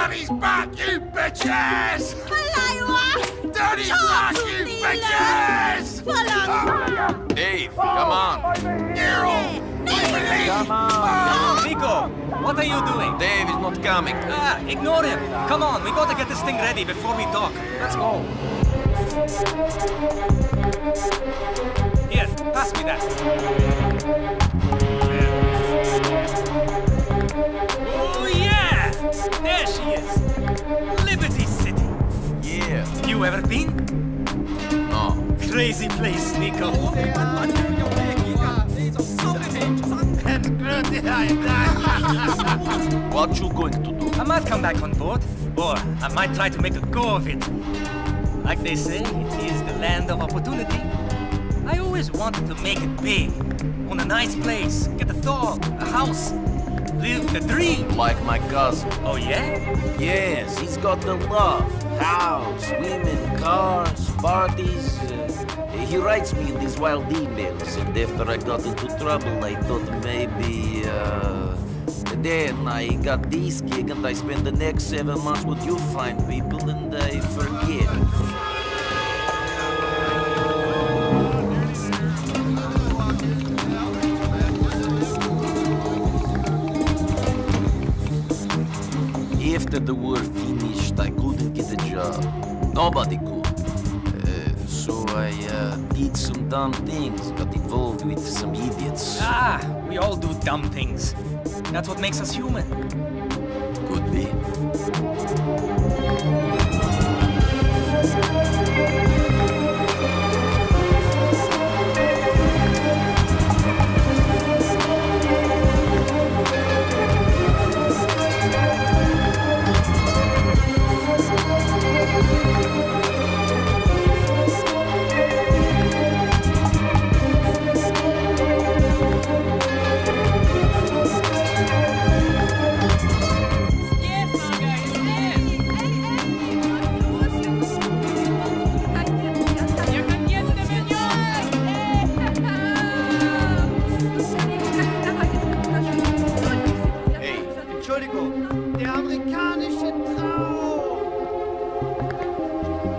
Daddy's back, you bitches! Alaiwa! Daddy's back, you bitches! Follow ah! Dave, come on. Oh, Nero! Come on! Ah! Niko, what are you doing? Dave is not coming. Ah, ignore him. Come on, we gotta get this thing ready before we talk. Let's go. Here, pass me that. You ever been? No. Crazy place, Niko. What you going to do? I might come back on board, or I might try to make a go of it. Like they say, it is the land of opportunity. I always wanted to make it big. Own a nice place, get a dog, a house, live the dream. Like my cousin. Oh yeah? Yes, he's got the love. House, women, cars, parties. Uh, he writes me in these wild emails, and after I got into trouble, I thought maybe. Uh, then I got this gig, and I spent the next seven months with you fine people, and I forget. After the war finished, I couldn't get a job. Nobody could. Uh, so I uh, did some dumb things, got involved with some idiots. Ah, we all do dumb things. That's what makes us human. Could be.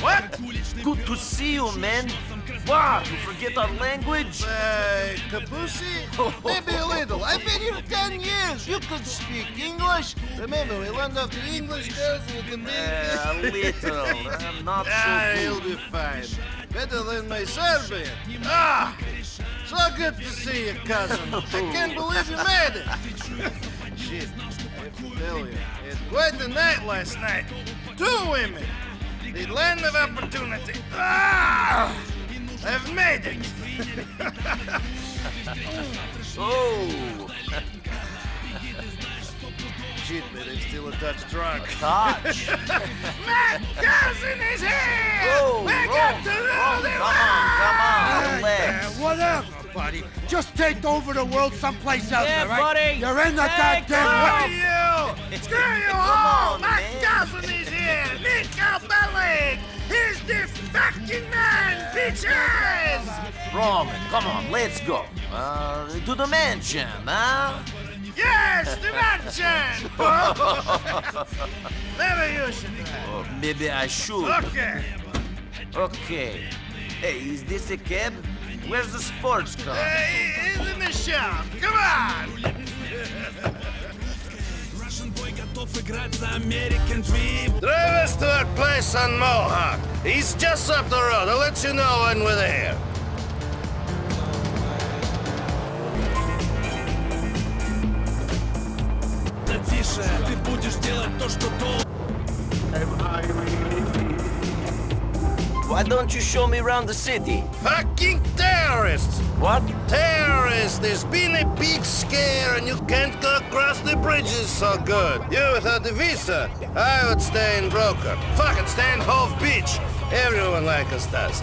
what? Good to see you, man. What? You forget our language? Uh, Kabusi? Maybe a little. I've been here ten years. You could speak English. Remember, we learned off the English girls with the. Uh, a little. I'm not Ah, so you'll be fine. Better than my Serbian. Ah! So good to see you, cousin. I can't believe you made it. Shit, I have to tell you. I had quite the night last night. Two women. The land of opportunity. Ah! I've made it. Oh, Shit, but I'm still a touch drunk. touch. My cousin is here! We oh, got to know the come on, come on, Yeah, relax. whatever, buddy. Just take over the world someplace else, Yeah, all right? buddy. You're in the Take goddamn Screw you! Screw you all! on, My man. cousin is here! Niko Bellic! He's the fucking man, bitches! Roman, come on, let's go. Uh, to the mansion, huh? Yes, the mansion! Maybe you should. Oh, maybe I should. Okay. Okay. Hey, is this a cab? Where's the sports car? Hey, he's in the shop. Come on! Drive us to our place on Mohawk. He's just up the road. I'll let you know when we're there. Why don't you show me around the city? Fucking terrorists! What? Terrorists! There's been a big scare and you can't go across the bridges so good. You without the visa, I would stay in Broker. Fucking stay in Hove Beach. Everyone like us does.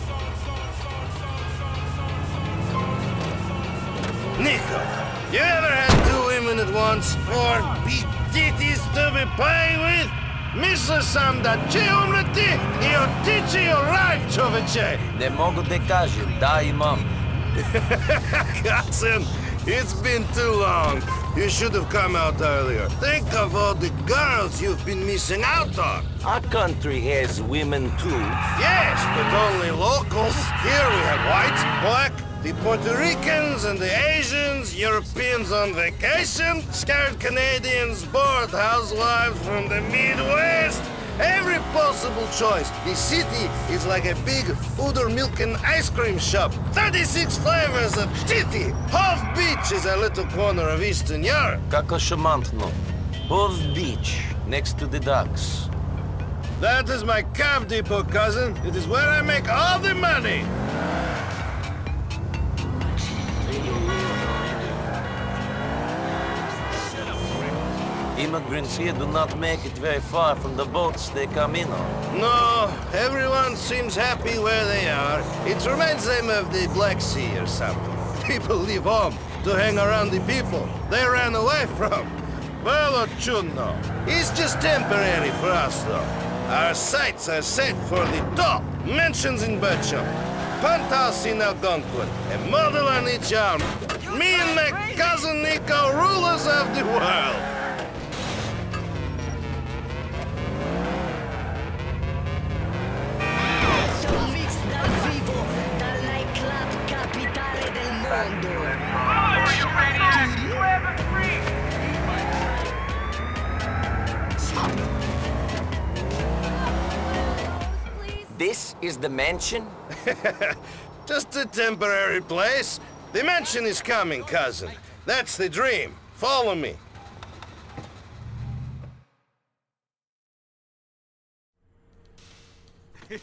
Niko, you ever had two women at once? Or big titties to be playing with? Mr. Samda, da će umreti teach you u raj, čoveče! Ne mogu da kažem, da imam. Kasim, it's been too long. You should have come out earlier. Think of all the girls you've been missing out on. Our country has women too. Yes, but only locals. Here we have whites, black, the Puerto Ricans and the Asians, Europeans on vacation, scared Canadians, bored housewives from the Midwest every possible choice. The city is like a big udder milk and ice cream shop. 36 flavors of city. Hove Beach is a little corner of Eastern Europe. Как. Hove Beach, next to the docks. That is my cab depot, cousin. It is where I make all the money. Immigrants here do not make it very far from the boats they come in on. No, everyone seems happy where they are. It reminds them of the Black Sea or something. People leave home to hang around the people they ran away from. Well, Ochunno, it's just temporary for us, though. Our sights are set for the top. Mansions in Bircham, Penthouse in Algonquin, a model on each arm. Me and my cousin Niko, rulers of the world. The mansion? Just a temporary place. The mansion is coming, cousin. That's the dream. Follow me.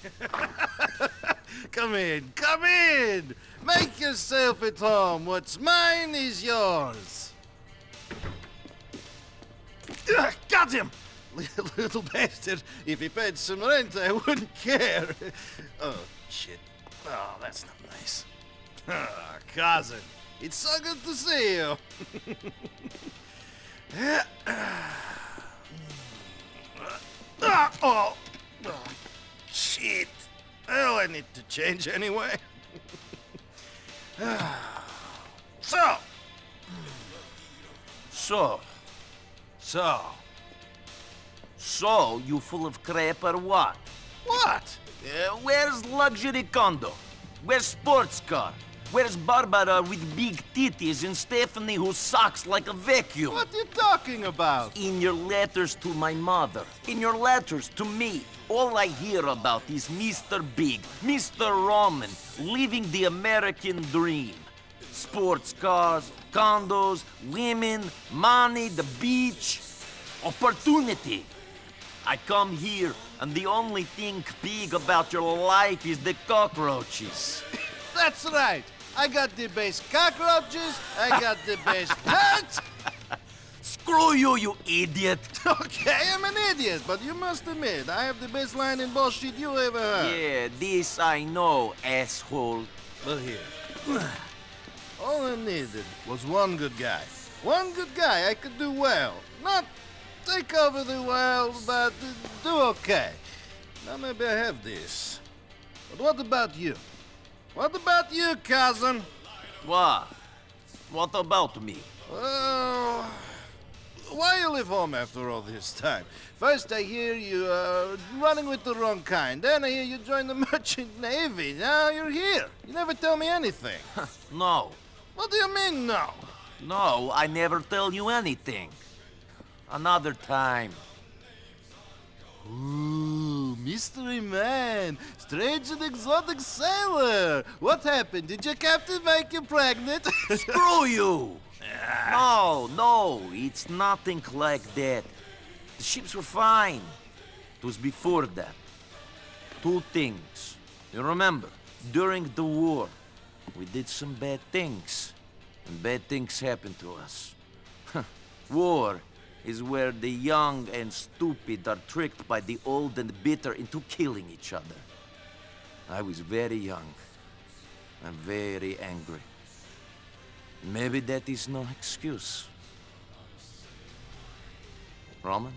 come in, come in. Make yourself at home. What's mine is yours. Ugh, got him! Little bastard. If he paid some rent, I wouldn't care. Oh, shit. Oh, that's not nice. Ah, cousin, it's so good to see you. Ah, oh, oh, shit. Well, I need to change anyway. so, So. So. So, you full of crap or what? what? Uh, where's luxury condo? Where's sports car? Where's Barbara with big titties and Stephanie who sucks like a vacuum? What are you talking about? In your letters to my mother, in your letters to me, all I hear about is Mr. Big, Mr. Roman, living the American dream. Sports cars, condos, women, money, the beach, opportunity. I come here, and the only thing big about your life is the cockroaches. That's right. I got the best cockroaches. I got the best pets. Screw you, you idiot! Okay, I'm an idiot, but you must admit I have the best line in bullshit you ever heard. Yeah, this I know, asshole. Look here. All I needed was one good guy. One good guy I could do well. Not take over the world, but do okay. Now maybe I have this. But what about you? What about you, cousin? What? What about me? Well, why you leave home after all this time? First I hear you are running with the wrong kind. Then I hear you join the merchant navy. Now you're here. You never tell me anything. No. what do you mean, no? No, I never tell you anything. Another time. Ooh, mystery man, strange and exotic sailor. What happened? Did your captain make you pregnant? Screw you! Ah. No, no, it's nothing like that. The ships were fine. It was before that. Two things. You remember, during the war, we did some bad things. And bad things happened to us. war is where the young and stupid are tricked by the old and bitter into killing each other. I was very young and very angry. Maybe that is no excuse. Roman?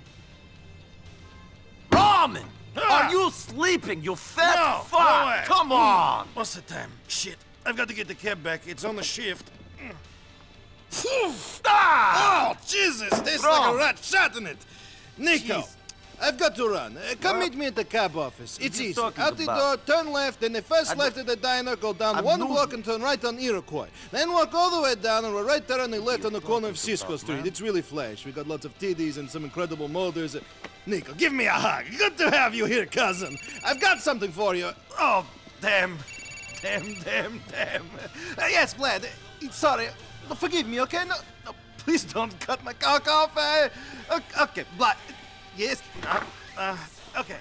Roman! Ah! Are you sleeping, you fat No, fuck? no. Come on! What's the time? Shit. I've got to get the cab back. It's on the shift. Ah! Oh, Jesus! There's like a rat shot in it. Niko, Jeez. I've got to run. Uh, come meet me at the cab office. It's easy. Out the about? door, turn left, then the first I left at the diner, go down I one block and turn right on Iroquois. Then walk all the way down and we're right there on the left on the corner of Cisco Street. man? It's really flash. We got lots of TDs and some incredible motors. Niko, give me a hug. Good to have you here, cousin. I've got something for you. Oh, damn. Damn, damn, damn. Uh, yes, Vlad. Sorry. Forgive me, okay? No, no, please don't cut my cock off. Uh, okay, but Yes. Uh, uh, okay.